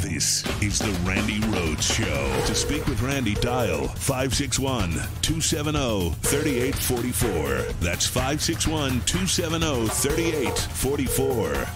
This is the Randi Rhodes Show. To speak with Randi, dial 561 270 3844. That's 561 270 3844.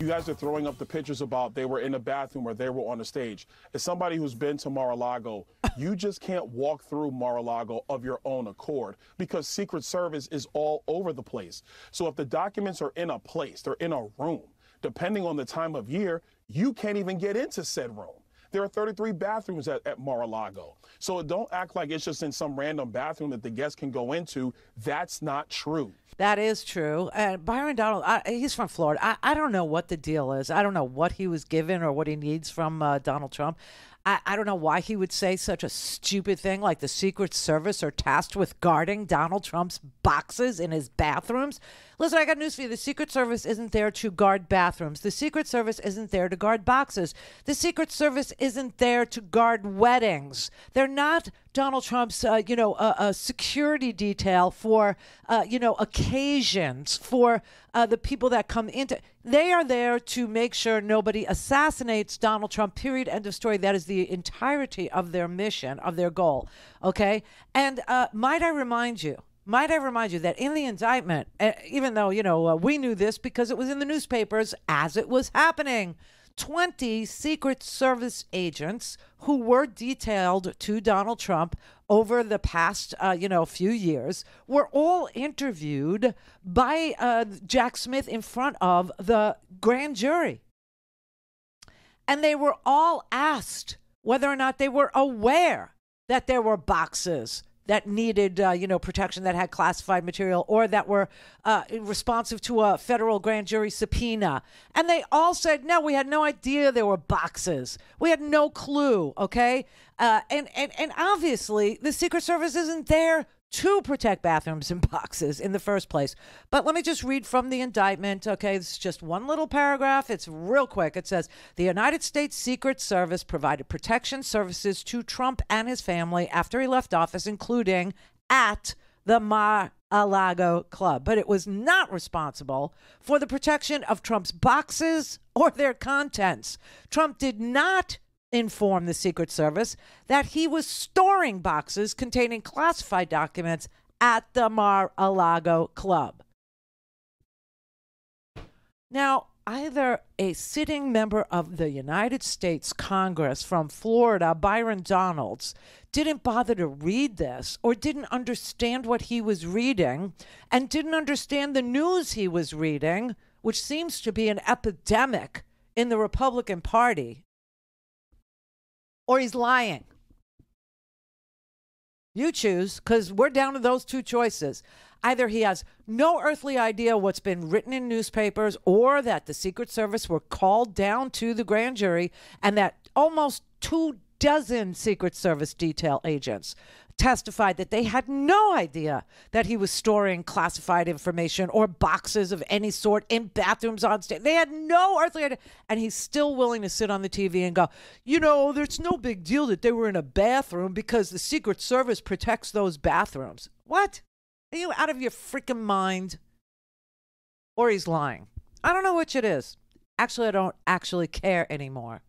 You guys are throwing up the pictures about they were in a bathroom or they were on the stage. As somebody who's been to Mar-a-Lago, you just can't walk through Mar-a-Lago of your own accord because Secret Service is all over the place. So if the documents are in a place, they're in a room, depending on the time of year, you can't even get into said room. There are 33 bathrooms at, at Mar-a-Lago. So don't act like it's just in some random bathroom that the guests can go into. That's not true. That is true. And Byron Donald, I, he's from Florida. I, I don't know what the deal is. I don't know what he was given or what he needs from uh, Donald Trump. I, I don't know why he would say such a stupid thing like the Secret Service are tasked with guarding Donald Trump's boxes in his bathrooms. Listen, I got news for you. The Secret Service isn't there to guard bathrooms. The Secret Service isn't there to guard boxes. The Secret Service isn't there to guard weddings. They're not Donald Trump's, uh, you know, a, security detail for, uh, you know, occasions for uh, the people that come into. They are there to make sure nobody assassinates Donald Trump. Period. End of story. That is the entirety of their mission, of their goal. Okay. And uh, might I remind you? Might I remind you that in the indictment, even though you know we knew this because it was in the newspapers as it was happening. 20 Secret Service agents who were detailed to Donald Trump over the past, uh, you know, few years were all interviewed by uh, Jack Smith in front of the grand jury. And they were all asked whether or not they were aware that there were boxes that needed, uh, you know, protection that had classified material or that were uh, responsive to a federal grand jury subpoena. And they all said, no, we had no idea there were boxes. We had no clue. Okay. Uh, and, and, and obviously, the Secret Service isn't there to protect bathrooms and boxes in the first place. But let me just read from the indictment. Okay, this is just one little paragraph. It's real quick. It says The United States Secret Service provided protection services to Trump and his family after he left office, including at the Mar a Lago Club, but it was not responsible for the protection of Trump's boxes or their contents. Trump did not informed the Secret Service that he was storing boxes containing classified documents at the Mar a Lago Club. Now, either a sitting member of the United States Congress from Florida, Byron Donalds, didn't bother to read this or didn't understand what he was reading and didn't understand the news he was reading, which seems to be an epidemic in the Republican Party or he's lying. You choose because we're down to those two choices. Either he has no earthly idea what's been written in newspapers or that the Secret Service were called down to the grand jury and that almost two dozen Secret Service detail agents testified that they had no idea that he was storing classified information or boxes of any sort in bathrooms on stage. They had no earthly idea. And he's still willing to sit on the TV and go, you know, there's no big deal that they were in a bathroom because the Secret Service protects those bathrooms. What? Are you out of your freaking mind? Or he's lying. I don't know which it is. Actually, I don't actually care anymore.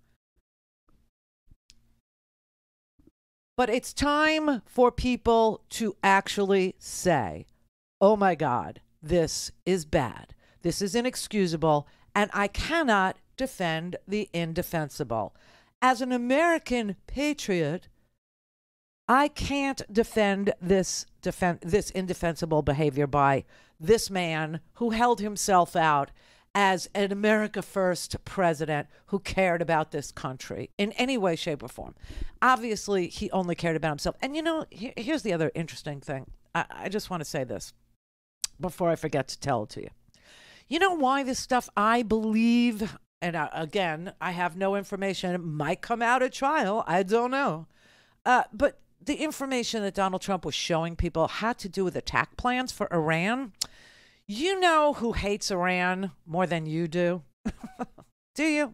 But it's time for people to actually say, oh my God, this is bad. This is inexcusable, and I cannot defend the indefensible. As an American patriot, I can't defend this this indefensible behavior by this man who held himself out as an America First president who cared about this country in any way, shape, or form. Obviously, he only cared about himself. And you know, he, here's the other interesting thing. I, I just want to say this before I forget to tell it to you. You know why this stuff I believe, and uh, again, I have no information, it might come out at trial. I don't know. Uh, but the information that Donald Trump was showing people had to do with attack plans for Iran. You know who hates Iran more than you do? do you?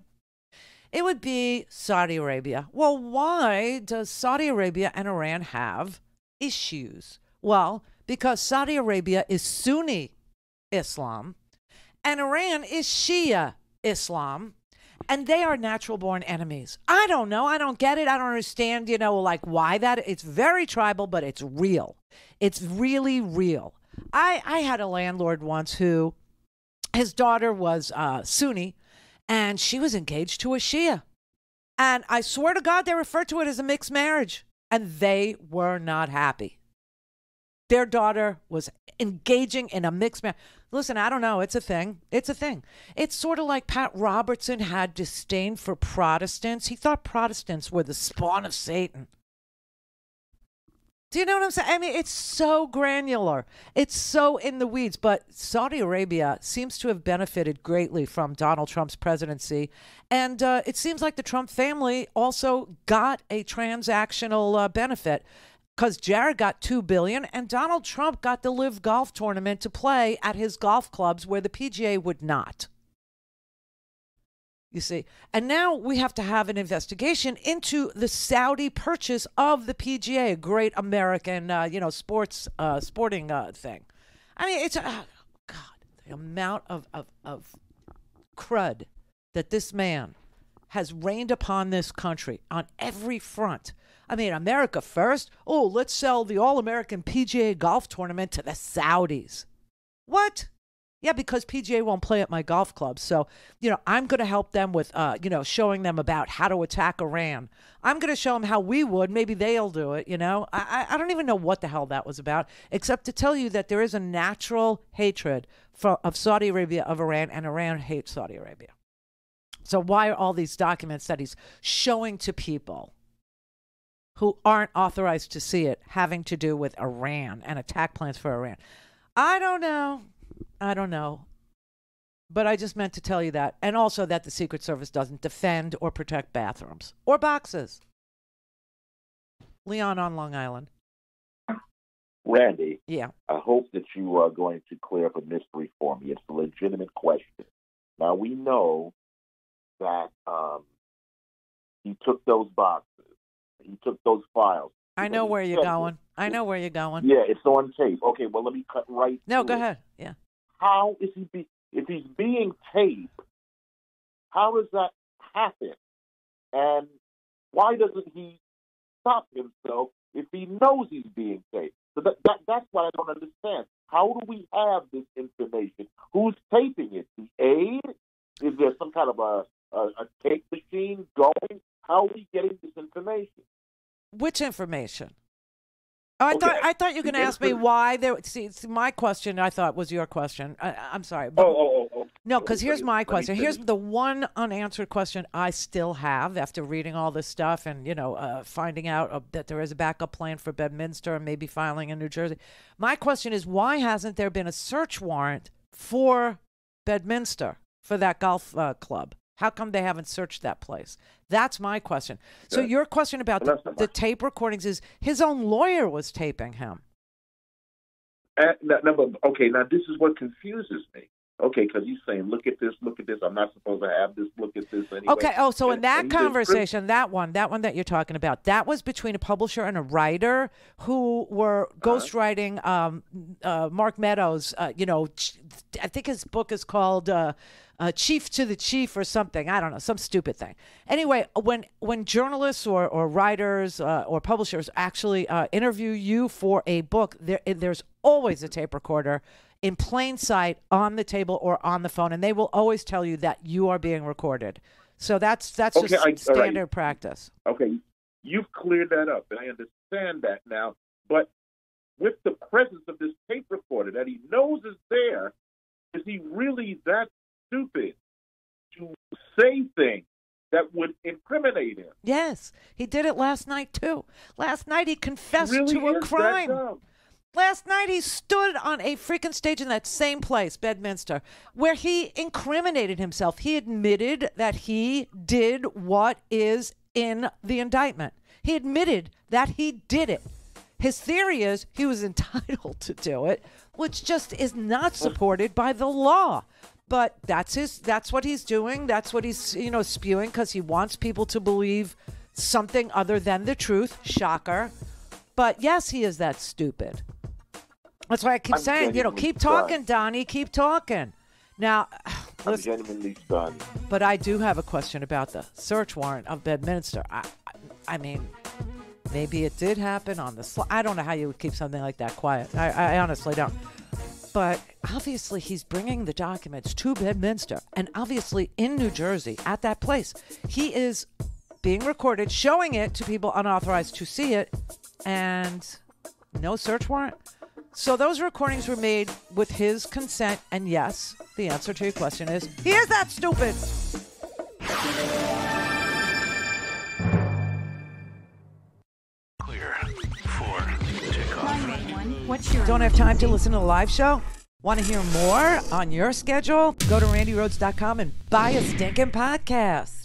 It would be Saudi Arabia. Well, why does Saudi Arabia and Iran have issues? Well, because Saudi Arabia is Sunni Islam and Iran is Shia Islam. and they are natural born enemies. I don't know. I don't get it. I don't understand, you know, like why that it's very tribal, but it's real. It's really real. I I had a landlord once who his daughter was uh, Sunni and she was engaged to a Shia. And I swear to God, they referred to it as a mixed marriage, and they were not happy. Their daughter was engaging in a mixed marriage. Listen, I don't know. It's a thing. It's a thing. It's sort of like Pat Robertson had disdain for Protestants. He thought Protestants were the spawn of Satan. Do you know what I'm saying? I mean, it's so granular. It's so in the weeds. But Saudi Arabia seems to have benefited greatly from Donald Trump's presidency. And uh, it seems like the Trump family also got a transactional uh, benefit because Jared got two billion and Donald Trump got the LIV Golf Tournament to play at his golf clubs where the PGA would not. You see, and now we have to have an investigation into the Saudi purchase of the PGA, a great American, uh, you know, sports, uh, sporting uh, thing. I mean, it's uh, God, the amount of, of of crud that this man has rained upon this country on every front. I mean, America first. Oh, let's sell the All American PGA golf tournament to the Saudis. What? Yeah, because PGA won't play at my golf club. So, you know, I'm going to help them with, uh, you know, showing them about how to attack Iran. I'm going to show them how we would. Maybe they'll do it, you know? I, I don't even know what the hell that was about, except to tell you that there is a natural hatred for, of Saudi Arabia, of Iran, and Iran hates Saudi Arabia. So, why are all these documents that he's showing to people? who aren't authorized to see it having to do with Iran and attack plans for Iran. I don't know. I don't know. But I just meant to tell you that. And also that the Secret Service doesn't defend or protect bathrooms or boxes. Leon on Long Island. Randi. Yeah. I hope that you are going to clear up a mystery for me. It's a legitimate question. Now, we know that um, he took those boxes he took those files. I know where you're going. It. I know where you're going. Yeah, it's on tape. Okay, well, let me cut right. No, go it. ahead. Yeah. How is he be if he's being taped? How does that happen? And why doesn't he stop himself if he knows he's being taped? So that, that that's what I don't understand. How do we have this information? Who's taping it? The aide? Is there some kind of a, a, a tape machine going? How are we getting this information? Which information? Oh, I okay. thought I thought you were going to ask me why there. See, my question I thought was your question. I, am sorry. But, oh, oh, oh, oh. No, because here's my question. Here's the one unanswered question I still have after reading all this stuff and you know uh, finding out uh, that there is a backup plan for Bedminster and maybe filing in New Jersey. My question is why hasn't there been a search warrant for Bedminster for that golf uh, club? How come they haven't searched that place? That's my question. So your question about the, the, tape recordings is his own lawyer was taping him. Uh, no, okay, now this is what confuses me. Okay, because he's saying, "Look at this, look at this. I'm not supposed to have this. Look at this." Anyway. Okay. Oh, so and, in that conversation, that one, that one that you're talking about, that was between a publisher and a writer who were uh-huh. ghostwriting um, uh, Mark Meadows. Uh, you know, I think his book is called. Uh, uh, chief to the chief or something. I don't know, some stupid thing. Anyway, when when journalists or or writers uh, or publishers actually uh, interview you for a book, there there's always a tape recorder in plain sight on the table or on the phone, and they will always tell you that you are being recorded. So that's that's okay, just I, standard right. practice. Okay, you've cleared that up, and I understand that now. But with the presence of this tape recorder that he knows is there, is he really that stupid to say things that would incriminate him. Yes, he did it last night too. Last night he confessed really to a crime. Last night he stood on a freaking stage in that same place, Bedminster, where he incriminated himself. He admitted that he did what is in the indictment. He admitted that he did it. His theory is he was entitled to do it, which just is not supported by the law but that's his that's what he's doing that's what he's you know spewing because he wants people to believe something other than the truth shocker but yes he is that stupid that's why i keep I'm saying you know keep talking donnie keep talking now I'm genuinely stunned. But I do have a question about the search warrant of Bedminster. I, I, I mean, maybe it did happen on the. Sl- I don't know how you would keep something like that quiet. I, I honestly don't. But obviously, he's bringing the documents to Bedminster, and obviously in New Jersey at that place, he is being recorded, showing it to people unauthorized to see it, and no search warrant. So those recordings were made with his consent, and yes, the answer to your question is he is that stupid. Don't have time to listen to the live show? Want to hear more on your schedule? Go to randirhodes.com and buy a stinking podcast.